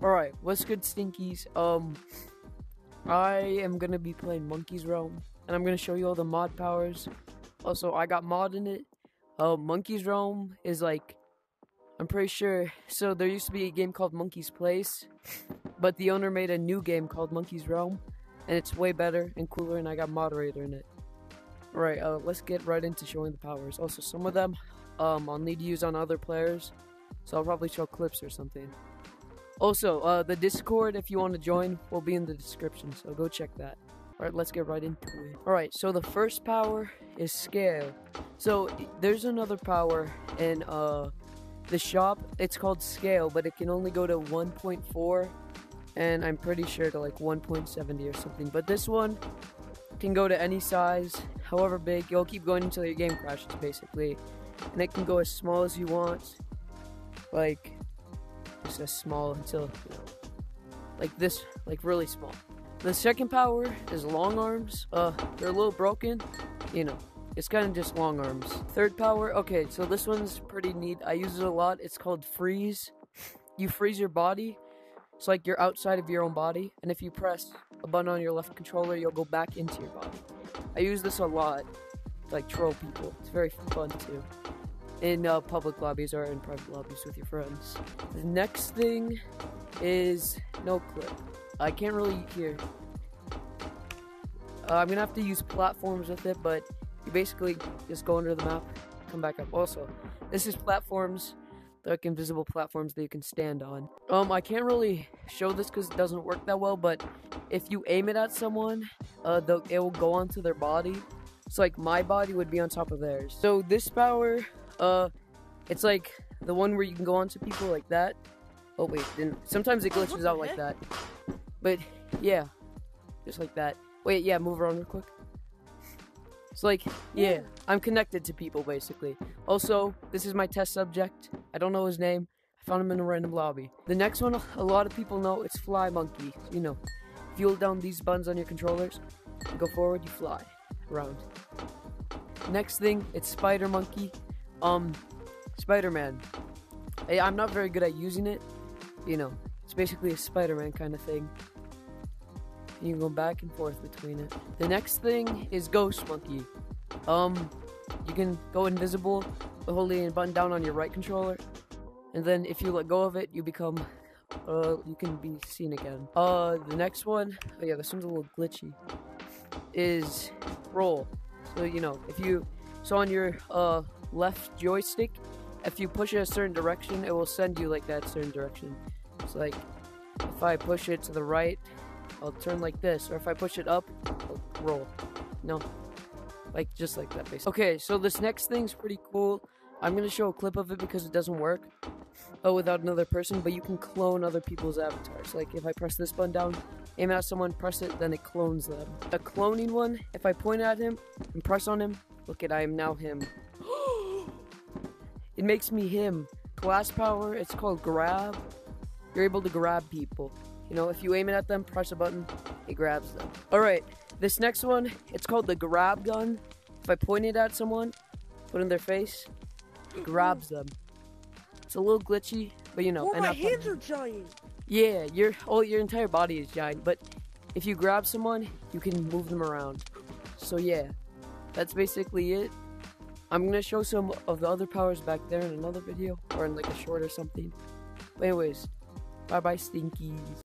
Alright, what's good, Stinkies? Um, I am gonna be playing Monkey's Realm, and I'm gonna show you all the mod powers. Also, I got mod in it. Uh, Monkey's Realm is like, I'm pretty sure. So there used to be a game called Monkey's Place, but the owner made a new game called Monkey's Realm, and it's way better and cooler, and I got moderator in it. Alright, uh, let's get right into showing the powers. Also, some of them, um, I'll need to use on other players, so I'll probably show clips or something. Also, uh, the Discord, if you want to join, will be in the description, so go check that. Alright, let's get right into it. Alright, so the first power is scale. So, there's another power in uh, the shop. It's called scale, but it can only go to 1.4, and I'm pretty sure to like 1.70 or something. But this one can go to any size, however big. You'll keep going until your game crashes, basically. And it can go as small as you want. Like, just as small until you know, like this, like really small. The second power is long arms. Uh, they're a little broken, you know. It's kind of just long arms. Third power, okay, so this one's pretty neat. I use it a lot. It's called freeze. You freeze your body. It's like you're outside of your own body, and if you press a button on your left controller, you'll go back into your body. I use this a lot, to, like troll people. It's very fun too in uh, public lobbies or in private lobbies with your friends. The next thing is no clip. I can't really hear. Uh, I'm gonna have to use platforms with it, but you basically just go under the map, come back up. Also, this is platforms, like invisible platforms that you can stand on. Um, I can't really show this because it doesn't work that well, but if you aim it at someone, uh, it will go onto their body. So like my body would be on top of theirs. So this power uh, it's like the one where you can go onto people like that. Oh wait, then sometimes it glitches out like that. But yeah, just like that. Wait, yeah, move around real quick. It's like, yeah, I'm connected to people basically. Also, this is my test subject. I don't know his name. I found him in a random lobby. The next one, a lot of people know it's Fly Monkey. You know, if you hold down these buttons on your controllers, you go forward, you fly around. Next thing, it's Spider Monkey. Um, Spider-Man. I, I'm not very good at using it. You know, it's basically a Spider-Man kind of thing. You can go back and forth between it. The next thing is Ghost Monkey. Um, you can go invisible by holding a button down on your right controller, and then if you let go of it, you become, uh, you can be seen again. Uh, the next one, oh yeah, this one's a little glitchy, is roll. So you know, if you, so on your uh left joystick, if you push it a certain direction, it will send you like that certain direction. It's like if I push it to the right, I'll turn like this, or if I push it up, I'll roll. No, like just like that, basically. Okay, so this next thing's pretty cool. I'm gonna show a clip of it because it doesn't work. Oh, without another person, but you can clone other people's avatars. Like if I press this button down, aim at someone, press it, then it clones them. A cloning one, if I point at him and press on him, look at I am now him. It makes me him. Glass power, it's called grab. You're able to grab people. You know, if you aim it at them, press a button, it grabs them. Alright, this next one, it's called the grab gun. If I point it at someone, put in their face, it grabs them. It's a little glitchy, but you know. Oh, my hands are giant. Yeah, your oh your entire body is giant, but if you grab someone, you can move them around. So yeah, that's basically it. I'm gonna show some of the other powers back there in another video, or in like a short or something. Anyways, bye bye stinkies.